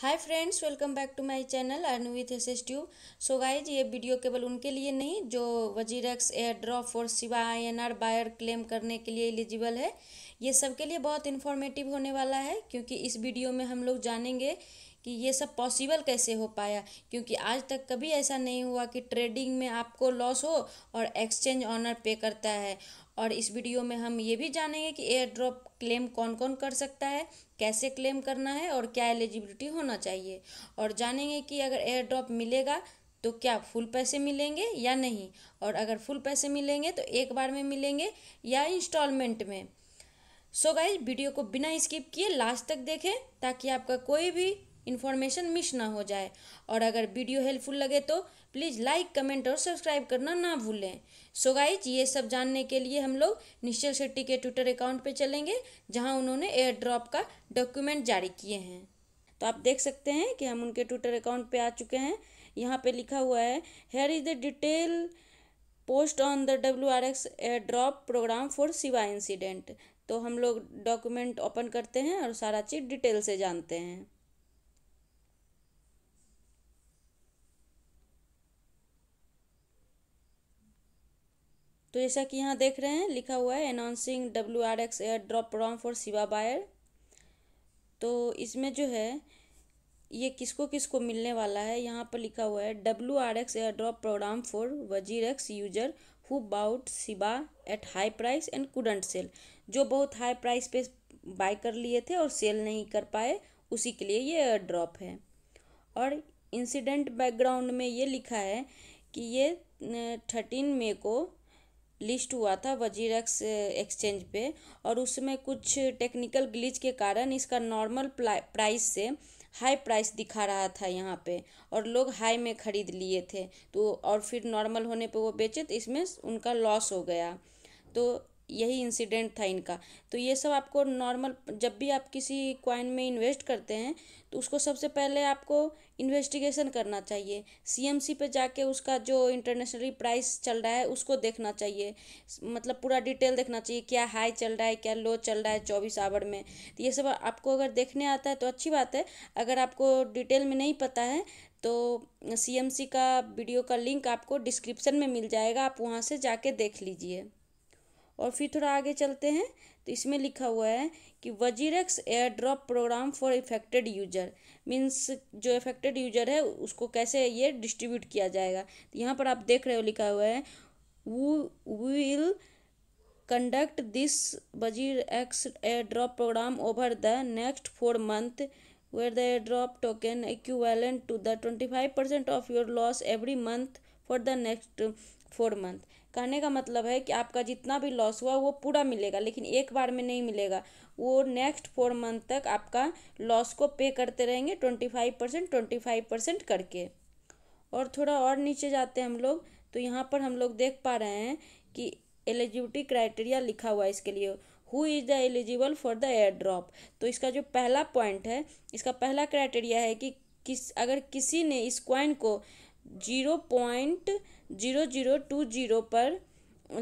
Hi friends, welcome back to my channel earn with S S tube so guys ये video केवल उनके लिए नहीं, जो वजीरक्स एयर ड्रॉप और Shiba I N R buyer claim करने के लिए एलिजिबल है, ये सबके लिए बहुत इन्फॉर्मेटिव होने वाला है, क्योंकि इस वीडियो में हम लोग जानेंगे कि ये सब पॉसिबल कैसे हो पाया। क्योंकि आज तक कभी ऐसा नहीं हुआ कि ट्रेडिंग में आपको लॉस हो और एक्सचेंज ऑनर पे करता है। और इस वीडियो में हम ये भी जानेंगे कि एयर ड्रॉप क्लेम कौन कौन कर सकता है, कैसे क्लेम करना है और क्या एलिजिबिलिटी होना चाहिए। और जानेंगे कि अगर एयर ड्रॉप मिलेगा तो क्या फुल पैसे मिलेंगे या नहीं। और अगर फुल पैसे मिलेंगे तो एक बार में मिलेंगे या इंस्टॉलमेंट में। सो so गाइज़ वीडियो को बिना स्किप किए लास्ट तक देखें ताकि आपका कोई भी इन्फॉर्मेशन मिस ना हो जाए। और अगर वीडियो हेल्पफुल लगे तो प्लीज़ लाइक, कमेंट और सब्सक्राइब करना ना भूलें। सो गाइज़ ये सब जानने के लिए हम लोग निश्चल शेट्टी के ट्विटर अकाउंट पे चलेंगे, जहाँ उन्होंने एयर ड्रॉप का डॉक्यूमेंट जारी किए हैं। तो आप देख सकते हैं कि हम उनके ट्विटर अकाउंट पे आ चुके हैं। यहाँ पे लिखा हुआ है here is the detail post on the W R X air drop program for Shiba incident तो हम लोग डॉक्यूमेंट ओपन करते हैं और सारा चीज़ डिटेल से जानते हैं। तो जैसा कि यहाँ देख रहे हैं, लिखा हुआ है announcing W R X air drop program for Shiba buyer तो इसमें जो है, ये किसको किसको मिलने वाला है, यहाँ पर लिखा हुआ है W R X air drop program for WazirX user who bought Shiba at high price and couldn't sell जो बहुत हाई प्राइस पे बाय कर लिए थे और सेल नहीं कर पाए, उसी के लिए ये एयर ड्रॉप है। और इंसिडेंट बैकग्राउंड में ये लिखा है कि ये थर्टीन मे को लिस्ट हुआ था वजीरक्स एक्सचेंज पे और उसमें कुछ टेक्निकल ग्लिच के कारण इसका नॉर्मल प्राइस से हाई प्राइस दिखा रहा था यहाँ पे और लोग हाई में ख़रीद लिए थे। तो और फिर नॉर्मल होने पे वो बेचे तो इसमें उनका लॉस हो गया। तो यही इंसिडेंट था इनका। तो ये सब आपको नॉर्मल जब भी आप किसी क्वाइन में इन्वेस्ट करते हैं तो उसको सबसे पहले आपको इन्वेस्टिगेशन करना चाहिए। सीएमसी पे जाके उसका जो इंटरनेशनली प्राइस चल रहा है, उसको देखना चाहिए। मतलब पूरा डिटेल देखना चाहिए, क्या हाई चल रहा है, क्या लो चल रहा है चौबीस आवर में। तो ये सब आपको अगर देखने आता है तो अच्छी बात है। अगर आपको डिटेल में नहीं पता है तो सीएमसी का वीडियो का लिंक आपको डिस्क्रिप्शन में मिल जाएगा। आप वहाँ से जाके देख लीजिए। और फिर थोड़ा आगे चलते हैं। तो इसमें लिखा हुआ है कि WazirX air drop program for affected user. Means जो इफेक्टेड यूज़र है, उसको कैसे ये डिस्ट्रीब्यूट किया जाएगा? तो यहाँ पर आप देख रहे हो लिखा हुआ है वो will conduct this WazirX air drop program over the next four month where the air drop token equivalent to the twenty five percent of for the next four month कहने का मतलब है कि आपका जितना भी लॉस हुआ, वो पूरा मिलेगा, लेकिन एक बार में नहीं मिलेगा। वो नेक्स्ट फोर मंथ तक आपका लॉस को पे करते रहेंगे twenty five percent twenty five percent करके। और थोड़ा और नीचे जाते हैं हम लोग तो यहाँ पर हम लोग देख पा रहे हैं कि एलिजिबिलिटी क्राइटेरिया लिखा हुआ है इसके लिए। Who is the eligible for the air drop तो इसका जो पहला पॉइंट है, इसका पहला क्राइटेरिया है कि किस, अगर किसी ने इस क्वाइन को zero point zero zero two zero पर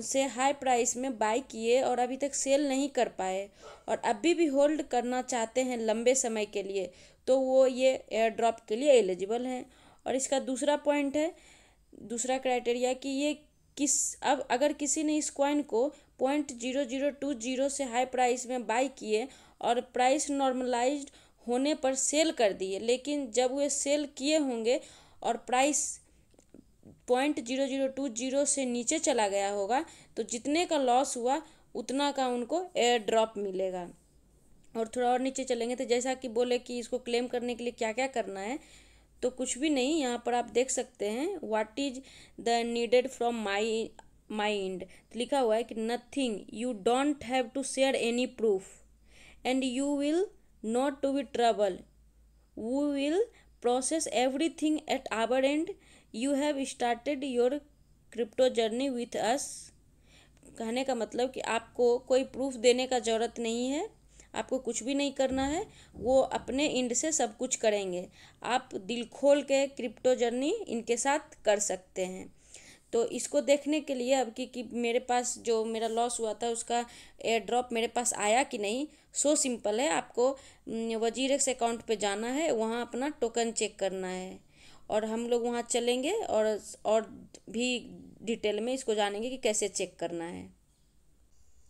से हाई प्राइस में बाई किए और अभी तक सेल नहीं कर पाए। और अभी भी होल्ड करना चाहते हैं लंबे समय के लिए तो वो ये एयर ड्रॉप के लिए एलिजिबल हैं। और इसका दूसरा पॉइंट है, दूसरा क्राइटेरिया कि ये किस, अब अगर किसी ने इस कॉइन को point zero zero two zero से हाई प्राइस में बाई किए और प्राइस नॉर्मलाइज्ड होने पर सेल कर दिए, लेकिन जब वे सेल किए होंगे और price point zero zero two zero से नीचे चला गया होगा तो जितने का लॉस हुआ, उतना का उनको एयर ड्रॉप मिलेगा। और थोड़ा और नीचे चलेंगे तो जैसा कि बोले कि इसको क्लेम करने के लिए क्या क्या करना है तो कुछ भी नहीं, यहाँ पर आप देख सकते हैं what is the needed from my mind लिखा हुआ है कि nothing you don't have to share any proof and you will not to be trouble we will process every thing at our and you have started your crypto journey with us कहने का मतलब कि आपको कोई proof देने का ज़रूरत नहीं है। आपको कुछ भी नहीं करना है। वो अपने इंड से सब कुछ करेंगे। आप दिल खोल के क्रिप्टो जर्नी इनके साथ कर सकते हैं। तो इसको देखने के लिए अब कि, कि मेरे पास जो मेरा लॉस हुआ था उसका एयर ड्रॉप मेरे पास आया कि नहीं सो सिंपल है, आपको वजीरेक्स अकाउंट पे जाना है, वहाँ अपना टोकन चेक करना है। और हम लोग वहाँ चलेंगे और और भी डिटेल में इसको जानेंगे कि कैसे चेक करना है।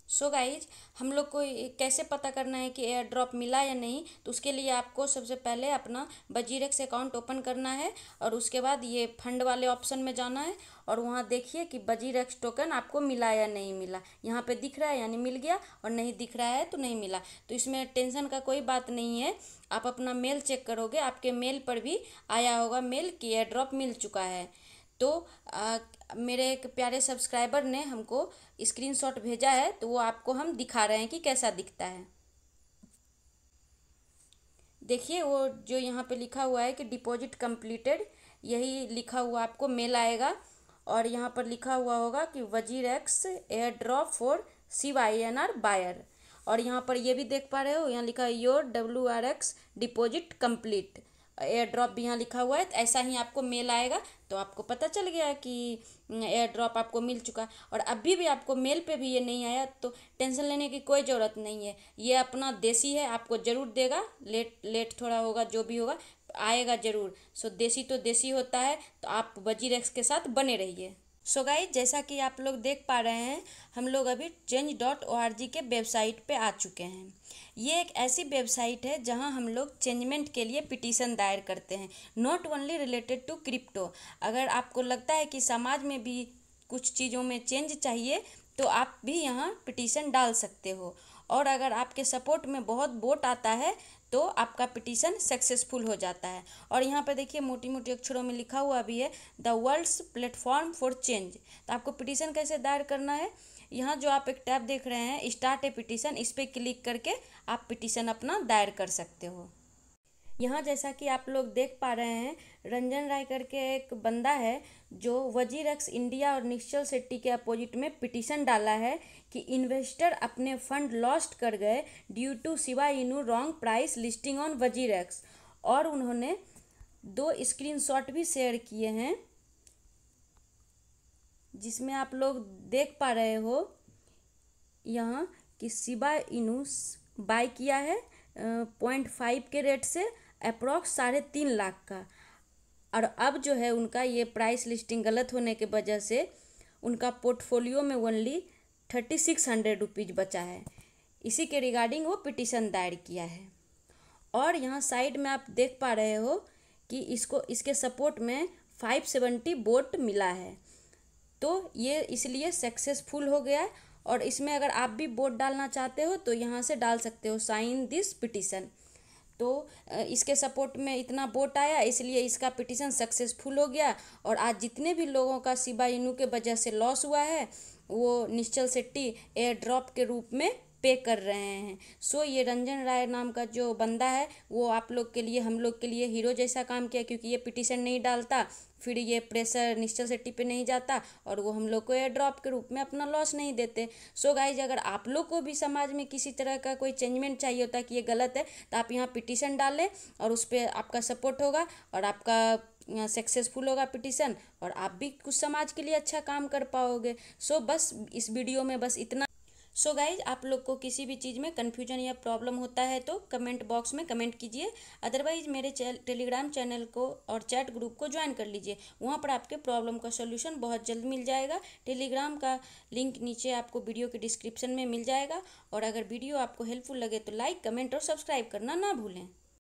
सो so गाइज़ हम लोग को कैसे पता करना है कि एयर ड्रॉप मिला या नहीं तो उसके लिए आपको सबसे पहले अपना बजीरेक्स अकाउंट ओपन करना है और उसके बाद ये फंड वाले ऑप्शन में जाना है और वहाँ देखिए कि बजीरेक्स टोकन आपको मिला या नहीं मिला। यहाँ पे दिख रहा है, यानी मिल गया और नहीं दिख रहा है तो नहीं मिला। तो इसमें टेंशन का कोई बात नहीं है। आप अपना मेल चेक करोगे, आपके मेल पर भी आया होगा मेल कि एयर ड्रॉप मिल चुका है। तो मेरे एक प्यारे सब्सक्राइबर ने हमको स्क्रीनशॉट भेजा है तो वो आपको हम दिखा रहे हैं कि कैसा दिखता है। देखिए, वो जो यहाँ पे लिखा हुआ है कि डिपॉजिट कंप्लीटेड, यही लिखा हुआ आपको मेल आएगा। और यहाँ पर लिखा हुआ होगा कि WazirX air drop for C Y N R buyer. और यहाँ पर ये भी देख पा रहे हो, यहाँ लिखा है, your W R X deposit complete. Air drop भी यहाँ लिखा हुआ है तो ऐसा ही आपको मेल आएगा तो आपको पता चल गया कि एयर ड्रॉप आपको मिल चुका है। और अभी भी आपको मेल पे भी ये नहीं आया तो टेंशन लेने की कोई ज़रूरत नहीं है। ये अपना देसी है, आपको ज़रूर देगा लेट लेट थोड़ा होगा, जो भी होगा, आएगा ज़रूर। सो देसी तो देसी होता है तो आप वजीरेक्स के साथ बने रहिए। सो गाइज़ जैसा कि आप लोग देख पा रहे हैं, हम लोग अभी change dot O R G के वेबसाइट पे आ चुके हैं। ये एक ऐसी वेबसाइट है जहाँ हम लोग चेंजमेंट के लिए पिटीशन दायर करते हैं not only related to crypto अगर आपको लगता है कि समाज में भी कुछ चीज़ों में चेंज चाहिए तो आप भी यहाँ पिटीशन डाल सकते हो। और अगर आपके सपोर्ट में बहुत वोट आता है तो आपका पिटीशन सक्सेसफुल हो जाता है। और यहाँ पर देखिए मोटी मोटी अक्षरों में लिखा हुआ भी है the world's platform for change तो आपको पिटीशन कैसे दायर करना है? यहाँ जो आप एक टैब देख रहे हैं स्टार्ट ए पिटीशन इस पर क्लिक करके आप पिटीशन अपना दायर कर सकते हो। यहाँ जैसा कि आप लोग देख पा रहे हैं, रंजन राय करके एक बंदा है जो वज़ीर एक्स इंडिया और निश्चल शेट्टी के अपोजिट में पिटीशन डाला है कि इन्वेस्टर अपने फंड लॉस्ट कर गए due to Shiba Inu wrong price listing on WazirX और उन्होंने दो स्क्रीनशॉट भी शेयर किए हैं, जिसमें आप लोग देख पा रहे हो यहाँ कि सिबा इनू बाय किया है पॉइंट फाइव के रेट से। अप्रॉक्स साढ़े तीन लाख का। और अब जो है उनका ये प्राइस लिस्टिंग गलत होने के वजह से उनका पोर्टफोलियो में only thirty six hundred rupees बचा है। इसी के रिगार्डिंग वो पिटिशन दायर किया है। और यहाँ साइड में आप देख पा रहे हो कि इसको, इसके सपोर्ट में फाइव सेवेंटी वोट मिला है। तो ये इसलिए सक्सेसफुल हो गया है। और इसमें अगर आप भी वोट डालना चाहते हो तो यहाँ से डाल सकते हो साइन दिस पिटिशन तो इसके सपोर्ट में इतना वोट आया, इसलिए इसका पिटीशन सक्सेसफुल हो गया और आज जितने भी लोगों का सिबा इनू के वजह से लॉस हुआ है, वो निश्चल शेट्टी एयर ड्रॉप के रूप में पे कर रहे हैं। सो ये रंजन राय नाम का जो बंदा है, वो आप लोग के लिए, हम लोग के लिए हीरो जैसा काम किया, क्योंकि ये पिटिशन नहीं डालता, फिर ये प्रेशर निश्चल सेट्टी पे नहीं जाता, और वो हम लोग को एयर ड्रॉप के रूप में अपना लॉस नहीं देते। सो गाइज़ अगर आप लोग को भी समाज में किसी तरह का कोई चेंजमेंट चाहिए होता कि ये गलत है तो आप यहाँ पिटिशन डालें, और उस पर आपका सपोर्ट होगा, और आपका सक्सेसफुल होगा पिटिशन, और आप भी कुछ समाज के लिए अच्छा काम कर पाओगे। सो so बस इस वीडियो में बस इतना। सो so गाइज़ आप लोग को किसी भी चीज़ में कन्फ्यूज़न या प्रॉब्लम होता है तो कमेंट बॉक्स में कमेंट कीजिए। अदरवाइज़ मेरे चैल टेलीग्राम चैनल को और चैट ग्रुप को ज्वाइन कर लीजिए। वहाँ पर आपके प्रॉब्लम का सोल्यूशन बहुत जल्द मिल जाएगा। टेलीग्राम का लिंक नीचे आपको वीडियो के डिस्क्रिप्शन में मिल जाएगा। और अगर वीडियो आपको हेल्पफुल लगे तो लाइक कमेंट और सब्सक्राइब करना ना भूलें।